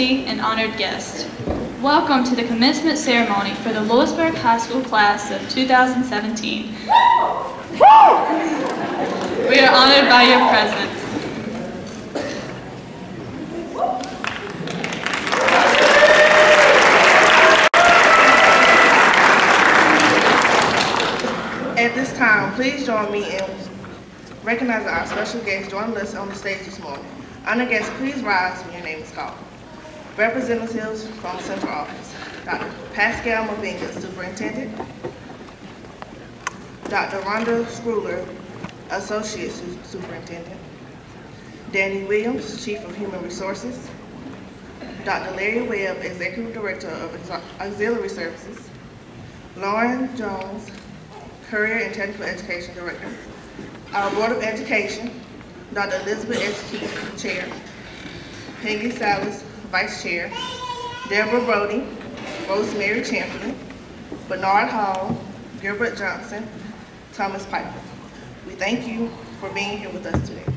faculty, and honored guests, welcome to the commencement ceremony for the Louisburg High School class of 2017. We are honored by your presence. At this time, please join me in recognizing our special guests joining us on the stage this morning. Honored guests, please rise when your name is called. Representatives from Central Office, Dr. Pascal Mubenga, Superintendent, Dr. Rhonda Schruler, Associate Su- Superintendent, Danny Williams, Chief of Human Resources, Dr. Larry Webb, Executive Director of Auxiliary Services, Lauren Jones, Career and Technical Education Director. Our Board of Education, Dr. Elizabeth S. Keith, Chair. Peggy Salas, Vice Chair. Deborah Brody, Rosemary Champion, Bernard Hall, Gilbert Johnson, Thomas Piper. We thank you for being here with us today.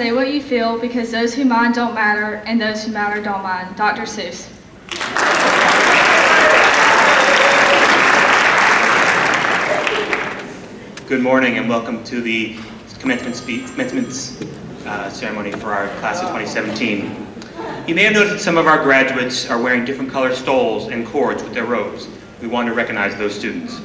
Say what you feel because those who mind don't matter and those who matter don't mind. Dr. Seuss. Good morning and welcome to the commencement speech, commencement uh, ceremony for our class of 2017. You may have noticed some of our graduates are wearing different color stoles and cords with their robes. We want to recognize those students.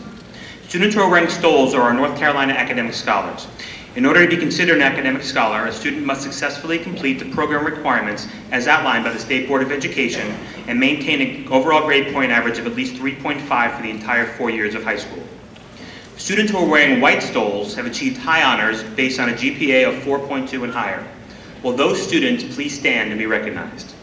Students who are wearing stoles are our North Carolina academic scholars. In order to be considered an academic scholar, a student must successfully complete the program requirements as outlined by the State Board of Education and maintain an overall grade point average of at least 3.5 for the entire four years of high school. Students who are wearing white stoles have achieved high honors based on a GPA of 4.2 and higher. Will those students please stand and be recognized?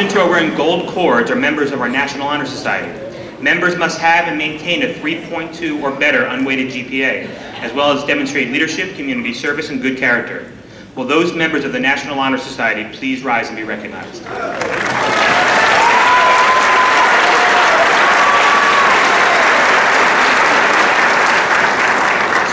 Students who are wearing gold cords are members of our National Honor Society. Members must have and maintain a 3.2 or better unweighted GPA, as well as demonstrate leadership, community service, and good character. Will those members of the National Honor Society please rise and be recognized?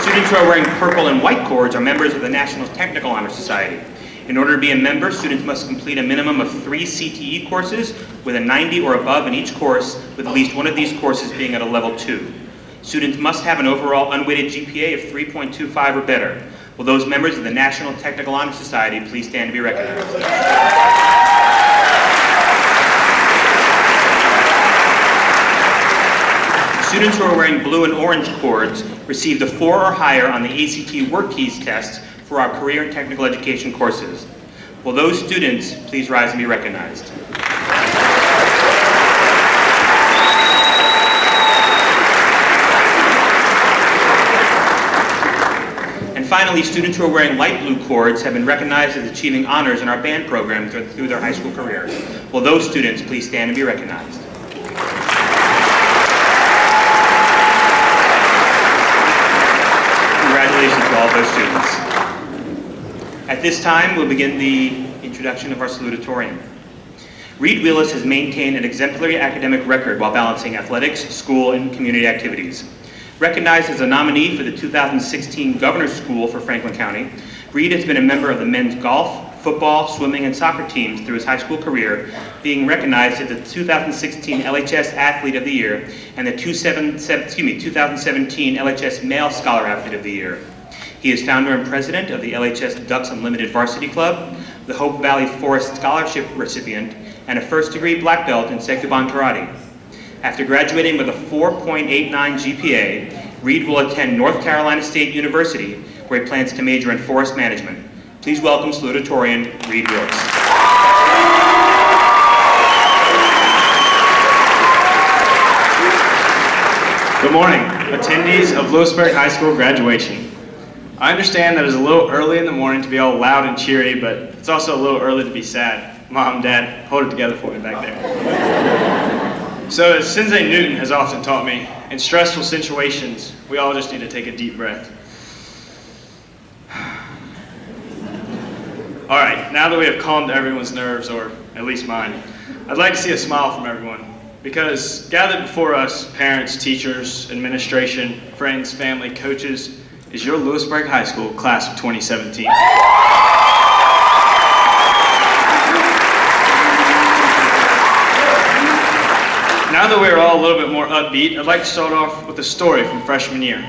Students who are wearing purple and white cords are members of the National Technical Honor Society. In order to be a member, students must complete a minimum of three CTE courses with a 90 or above in each course, with at least one of these courses being at a level two. Students must have an overall unweighted GPA of 3.25 or better. Will those members of the National Technical Honor Society please stand to be recognized? Students who are wearing blue and orange cords received a four or higher on the ACT Work Keys test for our career and technical education courses. Will those students please rise and be recognized? And finally, students who are wearing light blue cords have been recognized as achieving honors in our band program through their high school career. Will those students please stand and be recognized? Congratulations to all those students. At this time, we'll begin the introduction of our salutatorian. Reed Willis has maintained an exemplary academic record while balancing athletics, school, and community activities. Recognized as a nominee for the 2016 Governor's School for Franklin County, Reed has been a member of the men's golf, football, swimming, and soccer teams through his high school career, being recognized as the 2016 LHS Athlete of the Year and the 27 excuse me, 2017 LHS Male Scholar Athlete of the Year. He is founder and president of the LHS Ducks Unlimited Varsity Club, the Hope Valley Forest Scholarship recipient, and a first degree black belt in Sekubon Karate. After graduating with a 4.89 GPA, Reed will attend North Carolina State University, where he plans to major in forest management. Please welcome salutatorian Reed Willis. Good morning, attendees of Louisburg High School graduation. I understand that it's a little early in the morning to be all loud and cheery, but it's also a little early to be sad. Mom, Dad, hold it together for me back there. So, as Sensei Newton has often taught me, in stressful situations, we all just need to take a deep breath. All right, now that we have calmed everyone's nerves, or at least mine, I'd like to see a smile from everyone. Because gathered before us, parents, teachers, administration, friends, family, coaches, is your Louisburg High School class of 2017. Now that we're all a little bit more upbeat, I'd like to start off with a story from freshman year.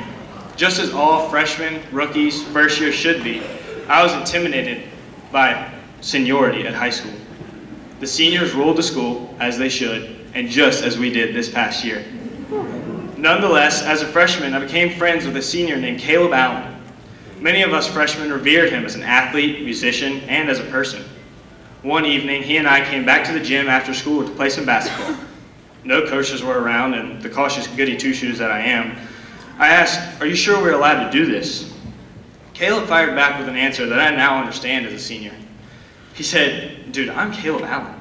Just as all freshmen, rookies, first year should be, I was intimidated by seniority at high school. The seniors ruled the school, as they should, and just as we did this past year. Nonetheless, as a freshman, I became friends with a senior named Caleb Allen. Many of us freshmen revered him as an athlete, musician, and as a person. One evening, he and I came back to the gym after school to play some basketball. No coaches were around, and the cautious goody two-shoes that I am, I asked, are you sure we're allowed to do this? Caleb fired back with an answer that I now understand as a senior. He said, dude, I'm Caleb Allen.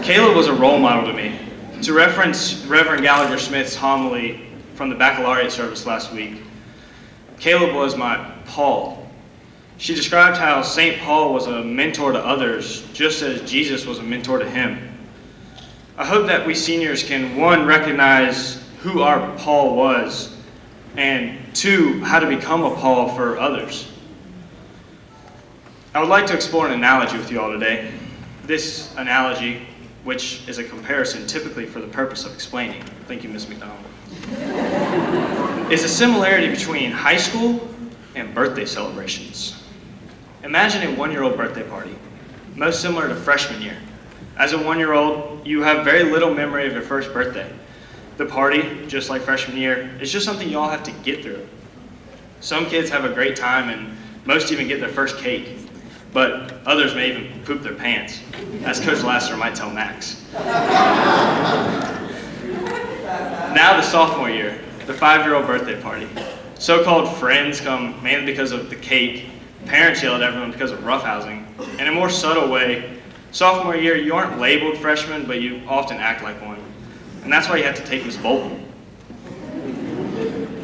Caleb was a role model to me. To reference Reverend Gallagher Smith's homily from the baccalaureate service last week, Caleb was my Paul. She described how St. Paul was a mentor to others, just as Jesus was a mentor to him. I hope that we seniors can, one, recognize who our Paul was, and two, how to become a Paul for others. I would like to explore an analogy with you all today. This analogy, which is a comparison typically for the purpose of explaining, thank you, Ms. McDonald, is a similarity between high school and birthday celebrations. Imagine a one-year-old birthday party, most similar to freshman year. As a one-year-old, you have very little memory of your first birthday. The party, just like freshman year, is just something you all have to get through. Some kids have a great time and most even get their first cake, but others may even poop their pants, as Coach Lasser might tell Max. now the sophomore year, the five-year-old birthday party. So-called friends come mainly because of the cake, parents yell at everyone because of roughhousing. In a more subtle way, Sophomore year, you aren't labeled freshman, but you often act like one. And that's why you have to take Miss Bolton.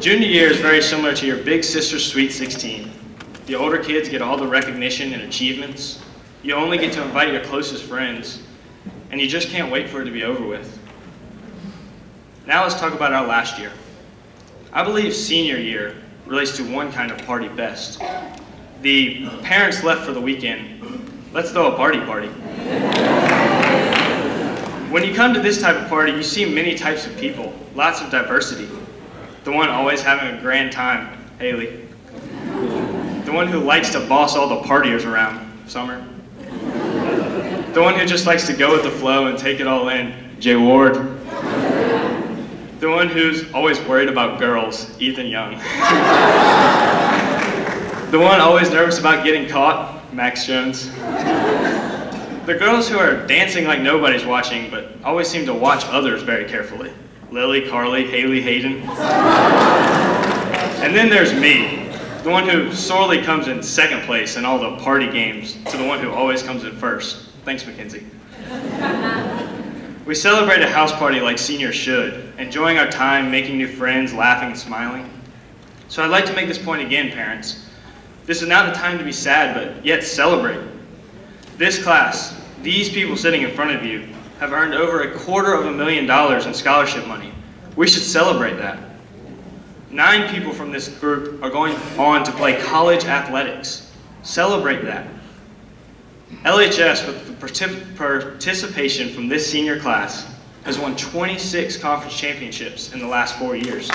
Junior year is very similar to your big sister's Sweet 16. The older kids get all the recognition and achievements. You only get to invite your closest friends, and you just can't wait for it to be over with. Now let's talk about our last year. I believe senior year relates to one kind of party best. The parents left for the weekend. Let's throw a party party. When you come to this type of party, you see many types of people, lots of diversity. The one always having a grand time, Haley. The one who likes to boss all the partiers around, Summer. The one who just likes to go with the flow and take it all in, Jay Ward. The one who's always worried about girls, Ethan Young. the one always nervous about getting caught, Max Jones. The girls who are dancing like nobody's watching, but always seem to watch others very carefully. Lily, Carly, Haley, Hayden. And then there's me, the one who sorely comes in second place in all the party games to the one who always comes in first. Thanks, Mackenzie. we celebrate a house party like seniors should, enjoying our time, making new friends, laughing and smiling. So I'd like to make this point again, parents. This is not the time to be sad, but yet celebrate. This class, these people sitting in front of you, have earned over a quarter of a million dollars in scholarship money. We should celebrate that. Nine people from this group are going on to play college athletics. Celebrate that. LHS, with the participation from this senior class, has won 26 conference championships in the last four years.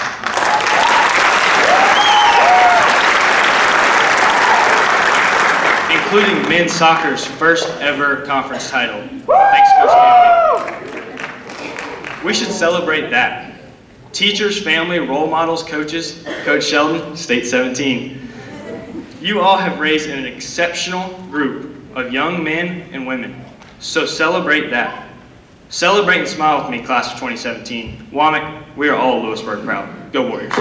including men's soccer's first ever conference title. Thanks, Coach Kennedy. We should celebrate that. Teachers, family, role models, coaches, Coach Sheldon, State 17. You all have raised an exceptional group of young men and women, so celebrate that. Celebrate and smile with me, class of 2017. Womack, we are all Louisburg proud. Go Warriors.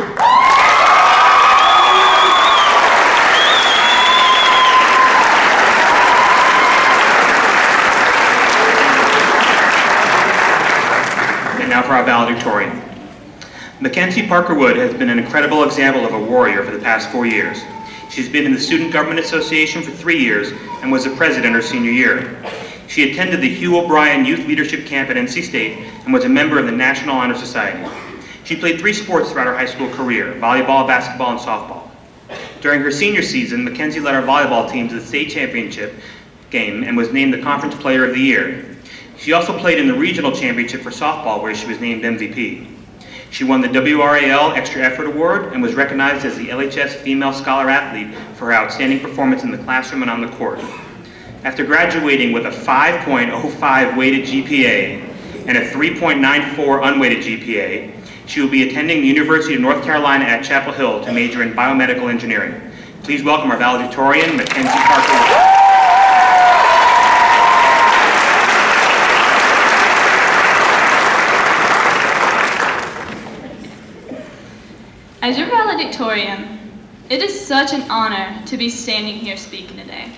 And now for our valedictorian. Mackenzie Parker Wood has been an incredible example of a warrior for the past four years. She's been in the Student Government Association for three years and was the president her senior year. She attended the Hugh O'Brian Youth Leadership Camp at NC State and was a member of the National Honor Society. She played three sports throughout her high school career, volleyball, basketball, and softball. During her senior season, Mackenzie led our volleyball team to the state championship game and was named the Conference Player of the Year. She also played in the regional championship for softball where she was named MVP. She won the WRAL Extra Effort Award and was recognized as the LHS Female Scholar Athlete for her outstanding performance in the classroom and on the court. After graduating with a 5.05 weighted GPA and a 3.94 unweighted GPA, she will be attending the University of North Carolina at Chapel Hill to major in biomedical engineering. Please welcome our valedictorian, Mackenzie Parker. As your valedictorian, it is such an honor to be standing here speaking today.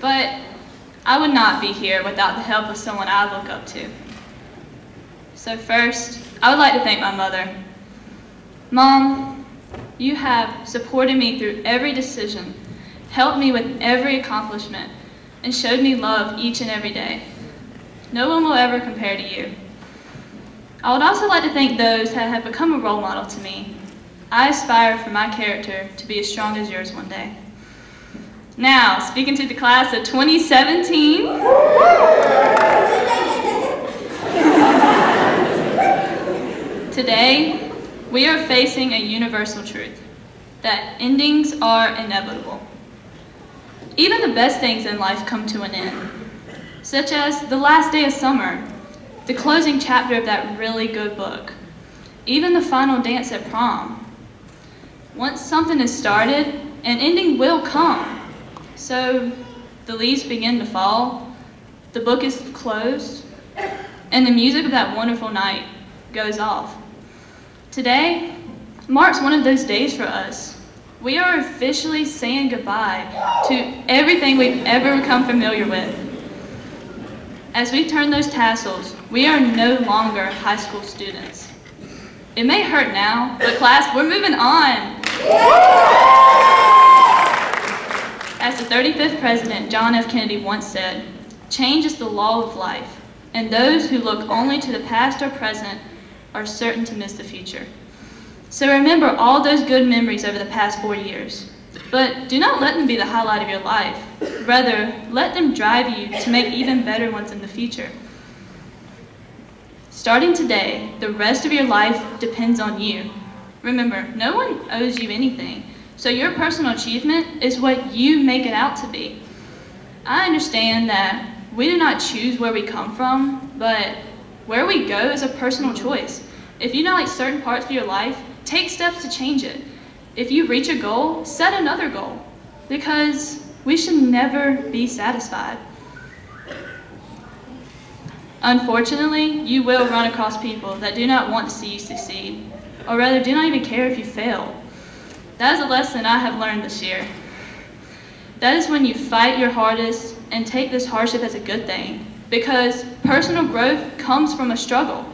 But I would not be here without the help of someone I look up to. So first, I would like to thank my mother. Mom, you have supported me through every decision, helped me with every accomplishment, and showed me love each and every day. No one will ever compare to you. I would also like to thank those that have become a role model to me I aspire for my character to be as strong as yours one day. Now, speaking to the class of 2017, today we are facing a universal truth, that endings are inevitable. Even the best things in life come to an end, such as the last day of summer, the closing chapter of that really good book, even the final dance at prom, once something is started, an ending will come. So the leaves begin to fall, the book is closed, and the music of that wonderful night goes off. Today marks one of those days for us. We are officially saying goodbye to everything we've ever become familiar with. As we turn those tassels, we are no longer high school students. It may hurt now, but class, we're moving on. As the 35th president, John F. Kennedy, once said, change is the law of life, and those who look only to the past or present are certain to miss the future. So remember all those good memories over the past four years. But do not let them be the highlight of your life. Rather, let them drive you to make even better ones in the future. Starting today, the rest of your life depends on you. Remember, no one owes you anything, so your personal achievement is what you make it out to be. I understand that we do not choose where we come from, but where we go is a personal choice. If you don't like certain parts of your life, take steps to change it. If you reach a goal, set another goal because we should never be satisfied. Unfortunately, you will run across people that do not want to see you succeed, or rather do not even care if you fail. That is a lesson I have learned this year. That is when you fight your hardest and take this hardship as a good thing, because personal growth comes from a struggle.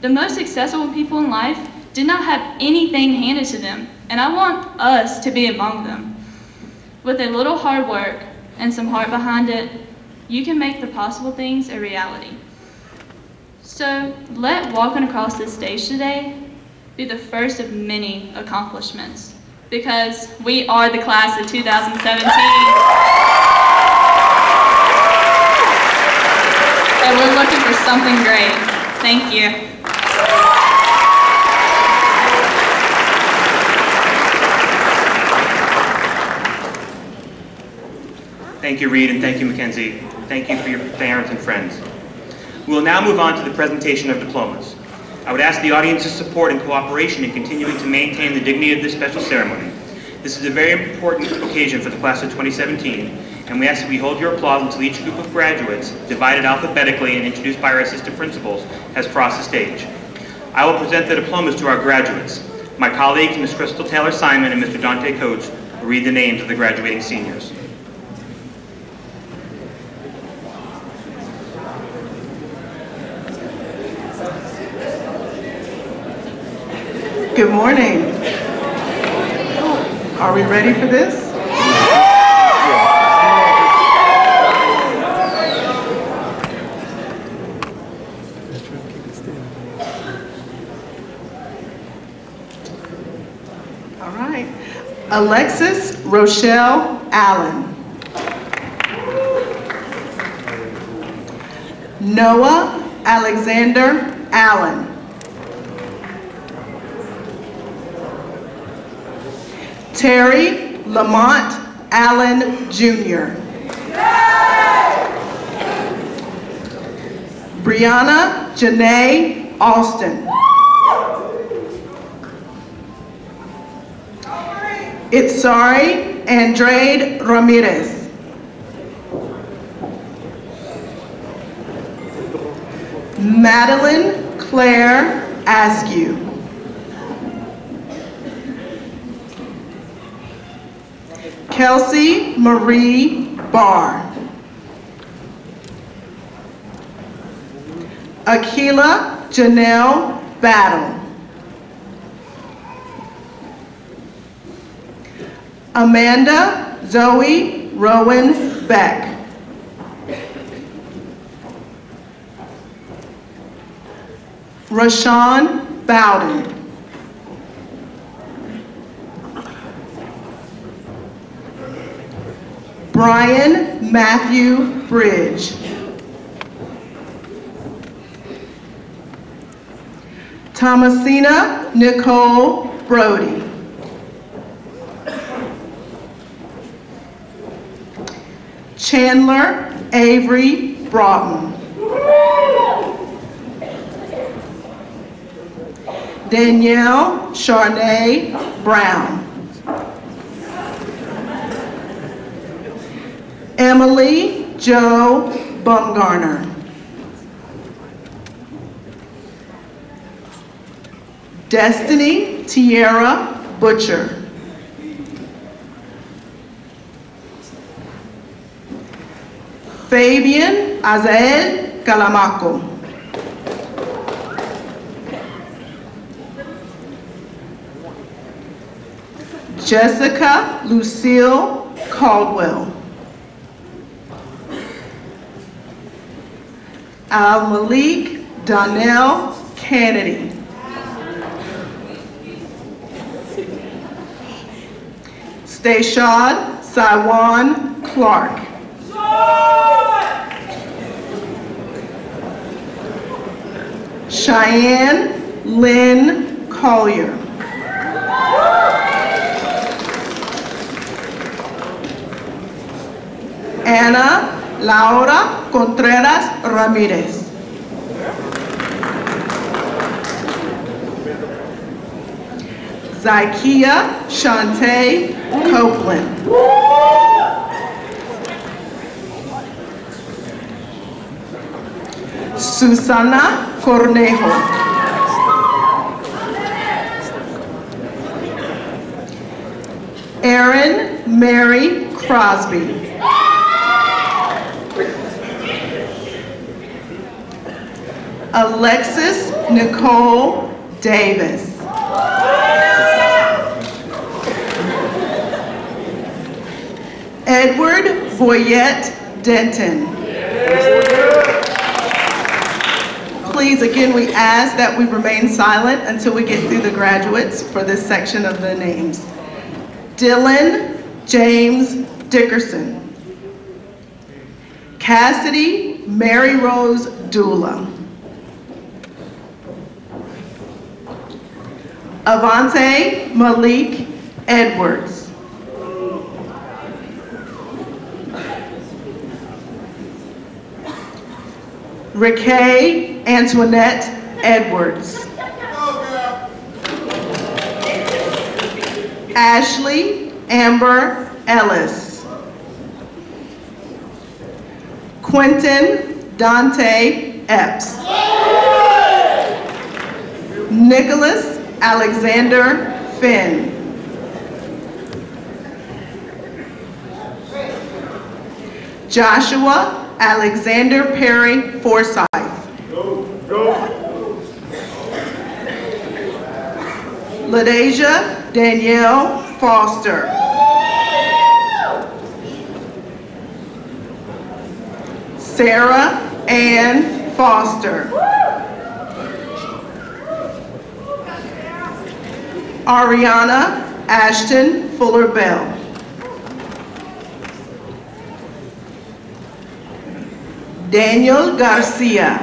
The most successful people in life did not have anything handed to them, and I want us to be among them. With a little hard work and some heart behind it, you can make the possible things a reality. So let walking across this stage today be the first of many accomplishments because we are the class of 2017. And we're looking for something great. Thank you. Thank you, Reed, and thank you, Mackenzie. Thank you for your parents and friends. We will now move on to the presentation of diplomas. I would ask the audience's support and cooperation in continuing to maintain the dignity of this special ceremony. This is a very important occasion for the class of 2017, and we ask that we hold your applause until each group of graduates, divided alphabetically and introduced by our assistant principals, has crossed the stage. I will present the diplomas to our graduates. My colleagues, Ms. Crystal Taylor Simon and Mr. Dante Coates, will read the names of the graduating seniors. Good morning. Are we ready for this? All right. Alexis Rochelle Allen. Noah Alexander Allen. Terry Lamont Allen Jr. Brianna Janae Austin. It's sorry, Andrade Ramirez. Madeline Claire Askew. Kelsey Marie Barr. Akila Janelle Battle. Amanda Zoe Rowan Beck. Rashawn Bowden. Brian Matthew Bridge. Thomasina Nicole Brody. Chandler Avery Broughton. Danielle Charnay Brown. Emily Joe Bumgarner. Destiny Tierra Butcher. Fabian Azael Calamaco. Jessica Lucille Caldwell. Al Malik Donnell Kennedy. Stashad Saiwan Clark. Cheyenne Lynn Collier. Ana Laura Contreras Ramirez. Zykia Shante Copeland. Susana Cornejo. Erin Mary Crosby. Alexis Nicole Davis. Edward Voyette Denton. Please, again, we ask that we remain silent until we get through the graduates for this section of the names. Dylan James Dickerson. Cassidy Mary Rose Dula. Avante Malik Edwards. Rickay Antoinette Edwards. Ashley Amber Ellis. Quentin Dante Epps. Nicholas Alexander Finn. Joshua Alexander Perry Forsyth. LaDasia Danielle Foster. Sarah Ann Foster. Ariana Ashton Fuller Bell. Daniel Garcia.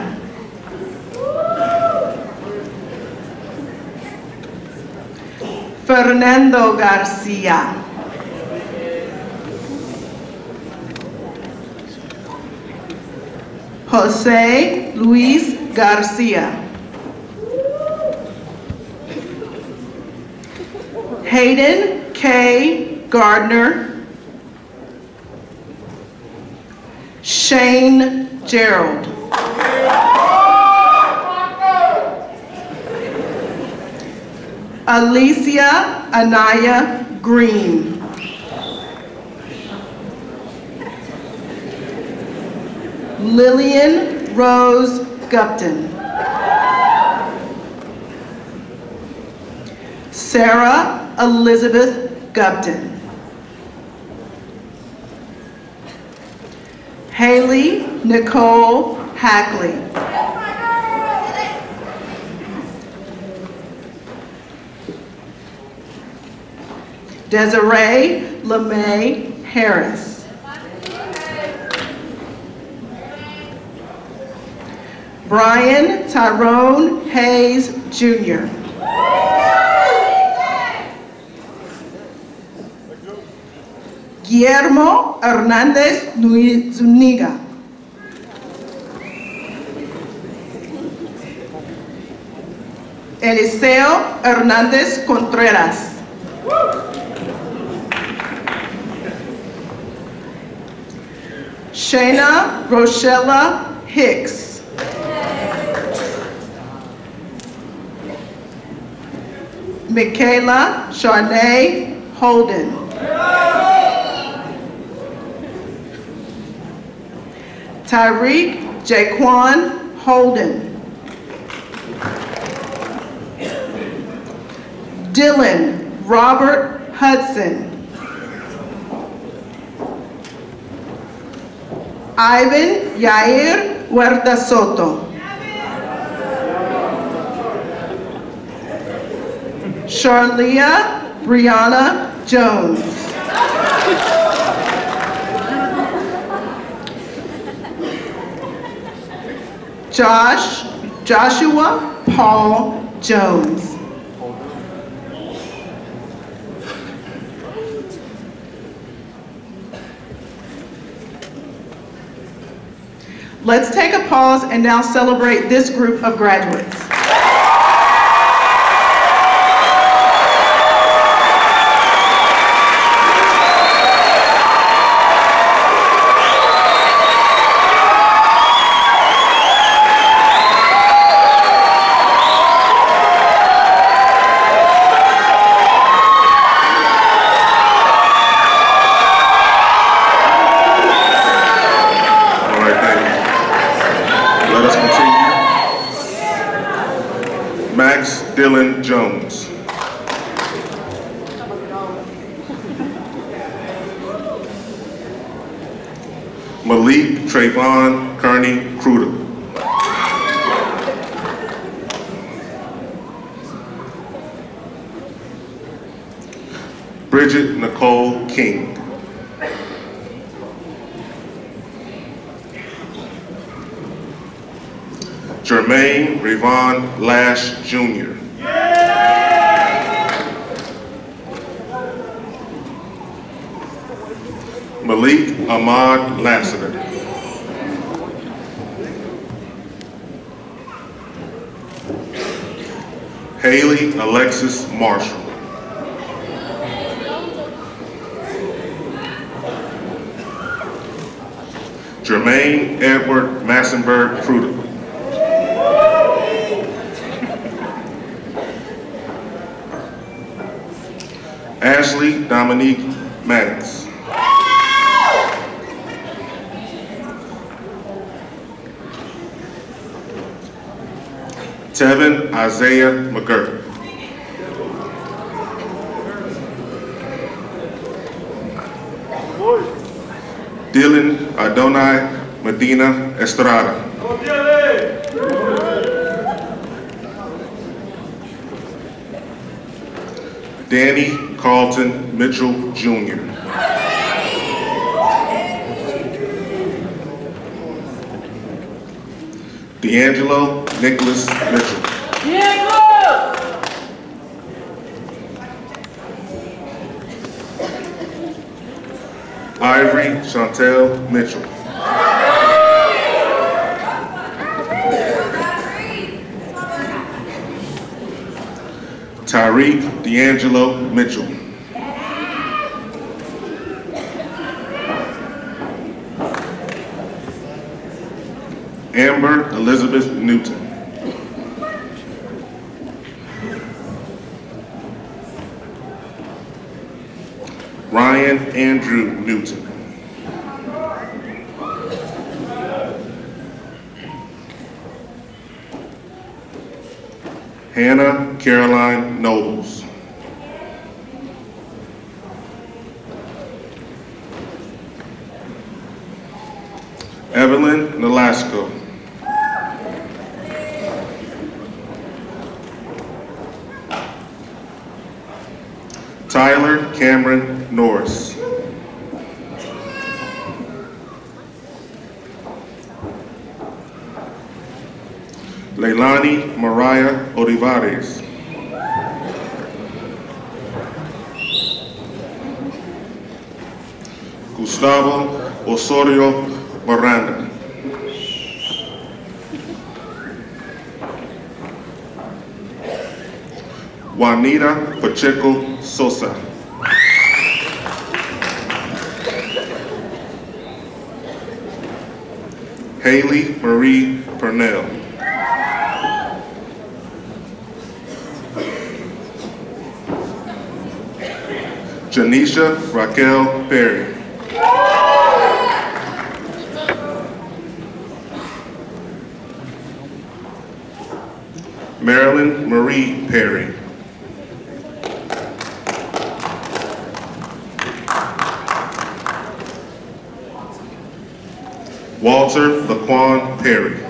Fernando Garcia. Jose Luis Garcia. Hayden K. Gardner. Shane Gerald. Alicia Anaya Green. Lillian Rose Gupton. Sarah Elizabeth Gupton. Haley Nicole Hackley. Desiree LeMay Harris. Brian Tyrone Hayes Jr. Guillermo Hernández Zuniga. Eliseo Hernández Contreras. Shayna Rochella Hicks. Michaela Charnay Holden. Tyreek Jaquan Holden. Dylan Robert Hudson. Ivan Yair Huerta Soto. Charlia Brianna Jones. Josh Joshua Paul Jones. Let's take a pause and now celebrate this group of graduates. All right, thank you. Let us continue. Max Dylan Jones. Malik Trayvon Kearney Cruder. Bridget Nicole King. Jermaine Revon Lash Jr. Malik Ahmad Lassiter. Haley Alexis Marshall. Jermaine Edward Massenberg Cruder. Ashley Dominique Maddox. Tevin Isaiah McGurk. Dylan Adonai Medina Estrada. Danny Carlton Mitchell Jr. D'Angelo Nicholas Mitchell. Ivory Chantel Mitchell. Tyreek D'Angelo Mitchell. Amber Elizabeth Newton. Andrew Newton. Hannah Caroline Nobles. Olivares. Gustavo Osorio Miranda. Juanita Pacheco Sosa. Haley Marie Purnell. Janisha Raquel Perry. Marilyn Marie Perry. Walter Laquan Perry.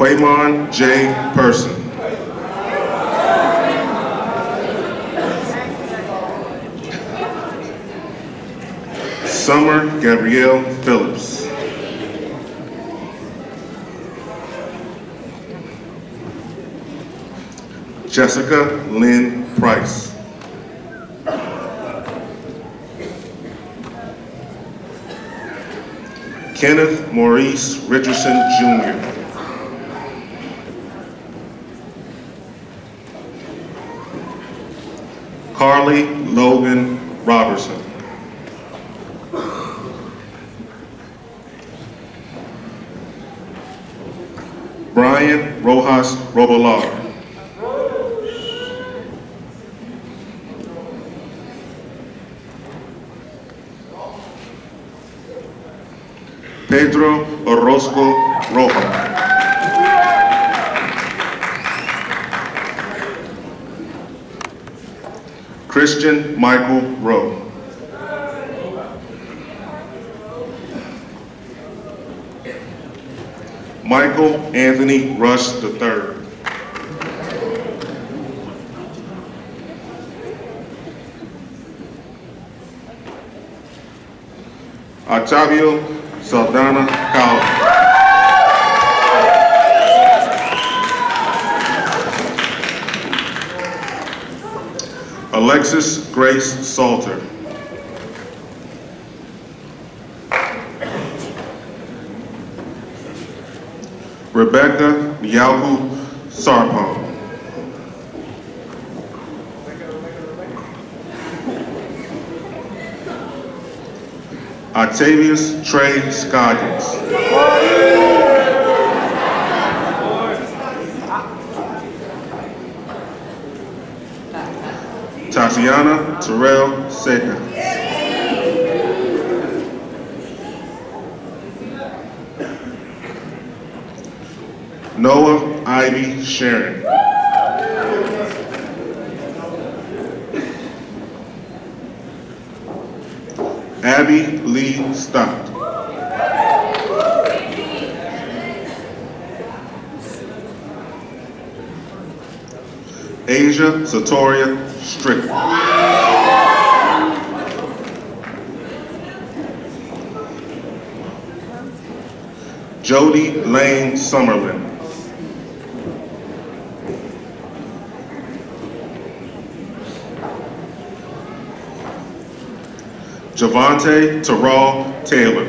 Quamon J. Person. Summer Gabrielle Phillips. Jessica Lynn Price. Kenneth Maurice Richardson Jr. Logan Robertson. Brian Rojas Robolar. Michael Rowe. Michael Anthony Rush III. Octavio Saldana Cala. Alexis Grace Salter. Rebecca Yahu Sarpong. Octavius Trey Scoggins. Tatiana Terrell Sega. Noah Ivy Sharon. Abby Lee Stott. Asia Satoria Strickland. Jody Lane Summerlin. Javante Terrell Taylor.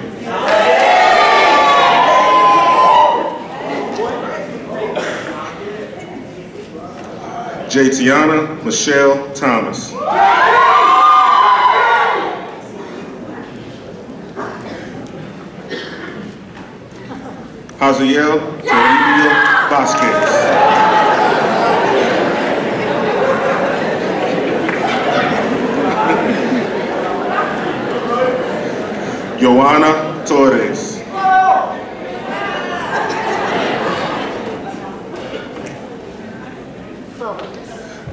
Jatiana Michelle Thomas. Haziel Toribio Vasquez. Joanna Torres.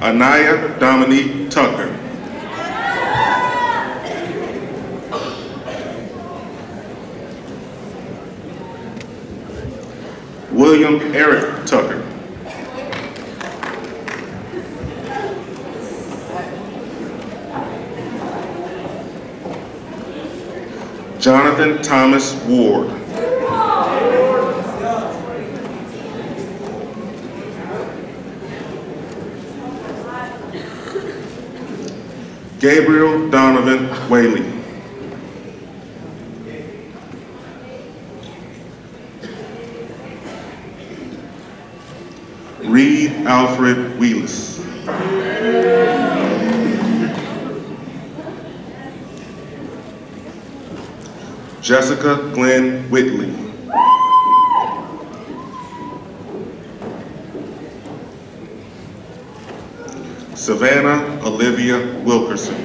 Anaya Dominique Tucker. William Eric Tucker. Jonathan Thomas Ward. Gabriel Donovan Whaley. Jessica Glenn Whitley. Savannah Olivia Wilkerson.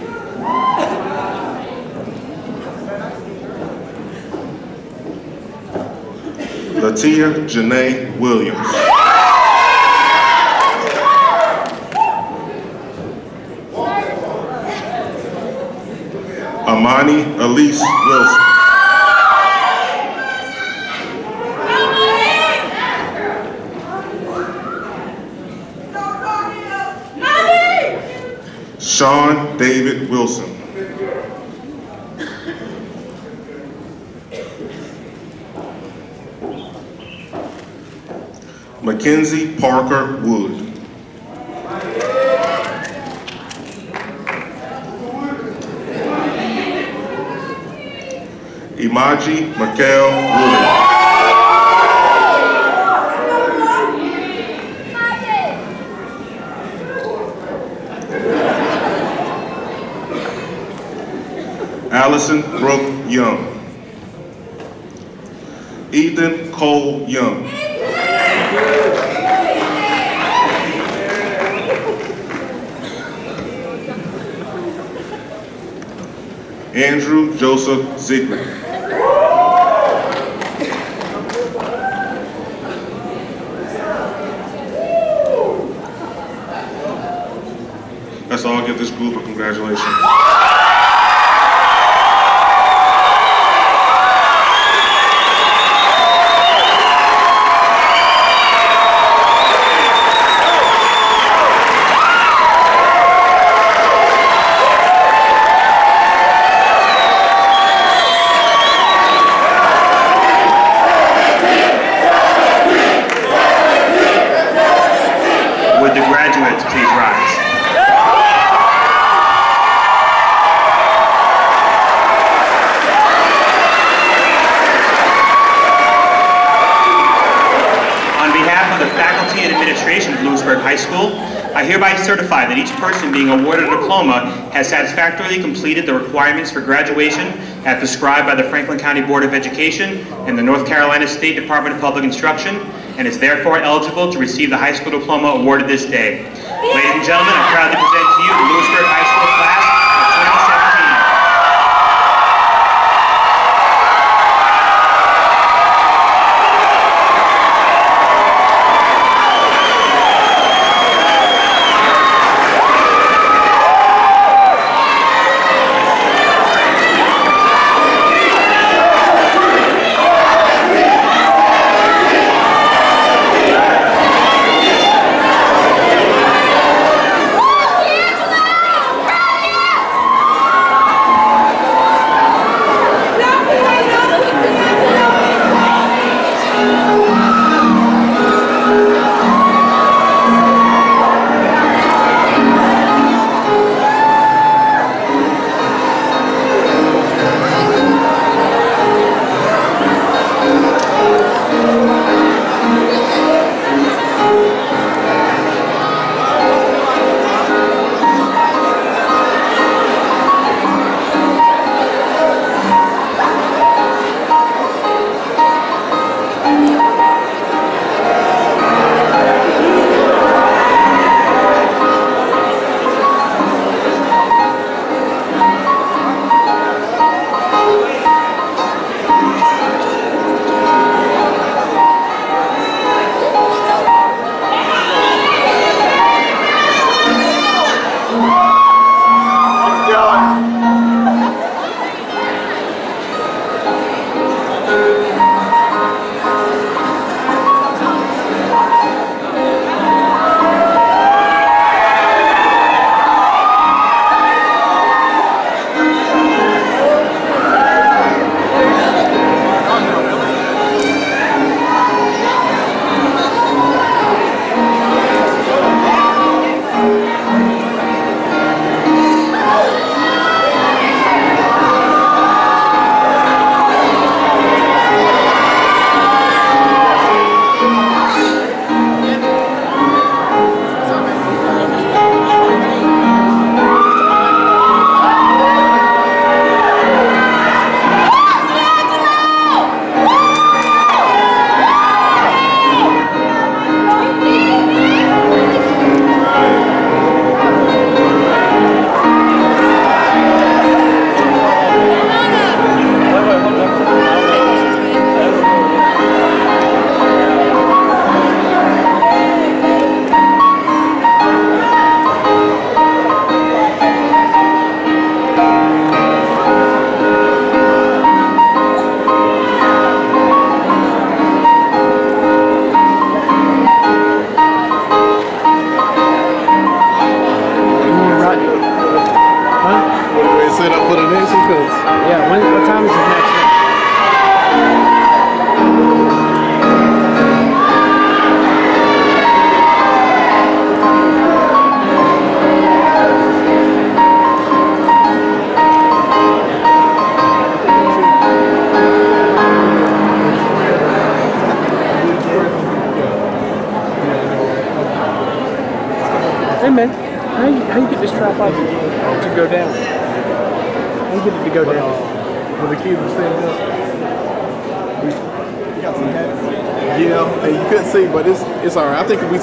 Latia Janae Williams. Amani Elise Wilson. Sean David Wilson. Mackenzie Parker Wood. Imaji Mikael Wood. Allison Brooke Young. Ethan Cole Young. Andrew Joseph Ziegler. Let's all give this group a congratulations. Would the graduates please rise? On behalf of the faculty and administration of Louisburg High School, I hereby certify that each person being awarded a diploma has satisfactorily completed the requirements for graduation as prescribed by the Franklin County Board of Education and the North Carolina State Department of Public Instruction, and is therefore eligible to receive the high school diploma awarded this day. Ladies and gentlemen, I proudly present to you the Louisburg High School class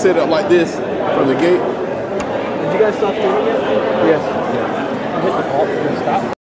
set up like this